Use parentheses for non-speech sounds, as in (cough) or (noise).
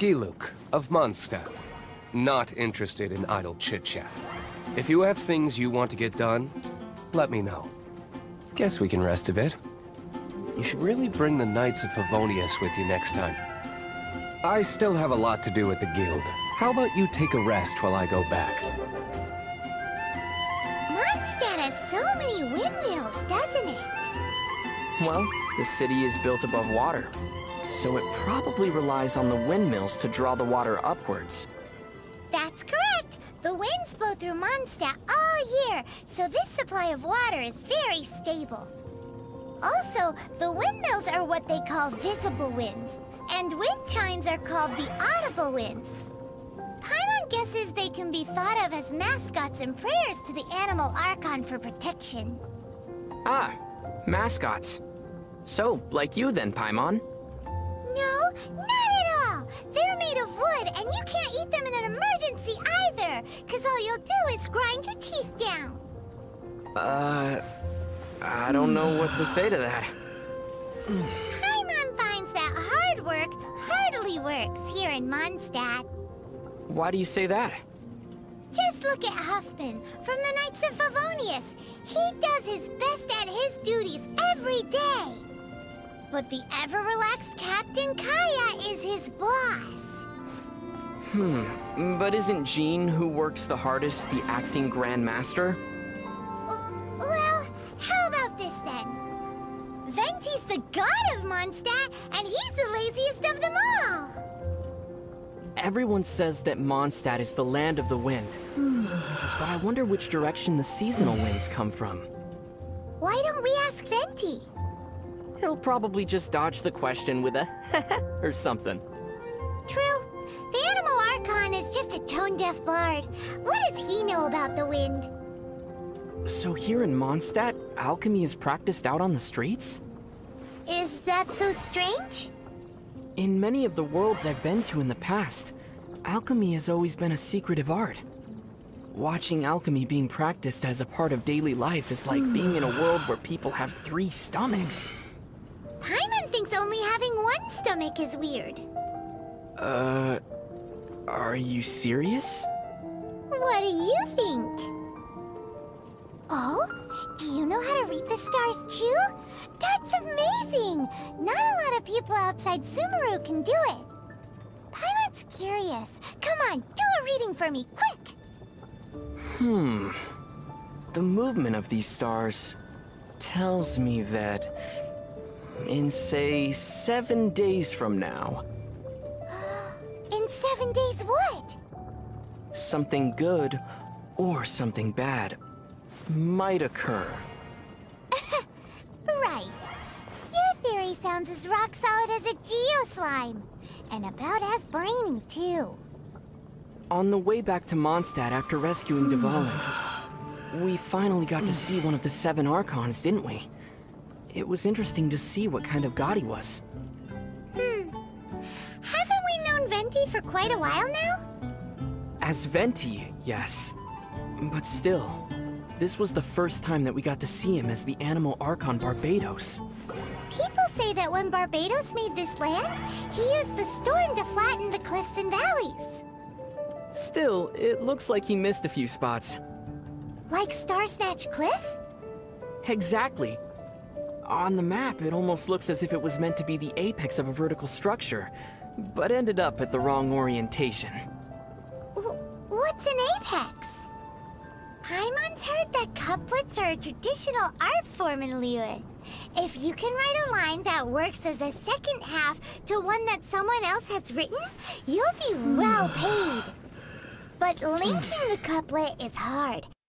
Diluc of Mondstadt. Not interested in idle chit-chat. If you have things you want to get done, let me know. Guess we can rest a bit. You should really bring the Knights of Favonius with you next time. I still have a lot to do at the Guild. How about you take a rest while I go back? Mondstadt has so many windmills, doesn't it? Well, the city is built above water, so it probably relies on the windmills to draw the water upwards. That's correct. The winds blow through Mondstadt all year, so this supply of water is very stable. Also, the windmills are what they call visible winds, and wind chimes are called the audible winds. Paimon guesses they can be thought of as mascots and prayers to the Anemo Archon for protection. Ah, mascots. So, like you then, Paimon. No, not at all! They're made of wood, and you can't eat them in an emergency either, because all you'll do is grind your teeth down. Uh, I don't know what to say to that. Paimon finds that hard work hardly works here in Mondstadt. Why do you say that? Just look at Huffman from the Knights of Favonius. He does his best at his duties every day. But the ever-relaxed Captain Kaeya is his boss. Hmm, but isn't Jean, who works the hardest, the acting Grand Master? Well, how about this then? Venti's the god of Mondstadt, and he's the laziest of them all. Everyone says that Mondstadt is the land of the wind. (sighs) but I wonder which direction the seasonal winds come from. Why don't we ask Venti? He'll probably just dodge the question with a (laughs) or something. True. The Anemo Archon is just a tone-deaf bard. What does he know about the wind? So here in Mondstadt, alchemy is practiced out on the streets? Is that so strange? In many of the worlds I've been to in the past, alchemy has always been a secretive art. Watching alchemy being practiced as a part of daily life is like being in a world where people have three stomachs. Paimon thinks only having one stomach is weird. Uh, are you serious? What do you think? Oh, do you know how to read the stars too? That's amazing! Not a lot of people outside Sumeru can do it. Paimon's curious. Come on, do a reading for me, quick! Hmm. The movement of these stars tells me that in, say, seven days from now, (gasps) In seven days what? something good or something bad might occur. (laughs) Right. Your theory sounds as rock solid as a geoslime. And about as brainy, too. On the way back to Mondstadt after rescuing (sighs) Dvalin, we finally got to see one of the seven Archons, didn't we? It was interesting to see what kind of god he was. Hmm. Haven't we known Venti for quite a while now? As Venti, yes. But still, this was the first time that we got to see him as the Anemo Archon Barbatos. People say that when Barbatos made this land, he used the storm to flatten the cliffs and valleys. Still, it looks like he missed a few spots. Like Star Snatch Cliff? Exactly. On the map, it almost looks as if it was meant to be the apex of a vertical structure, but ended up at the wrong orientation. W what's an apex? Paimon's heard that couplets are a traditional art form in Liyue. If you can write a line that works as a second half to one that someone else has written, you'll be well (sighs) paid. But linking the couplet is hard,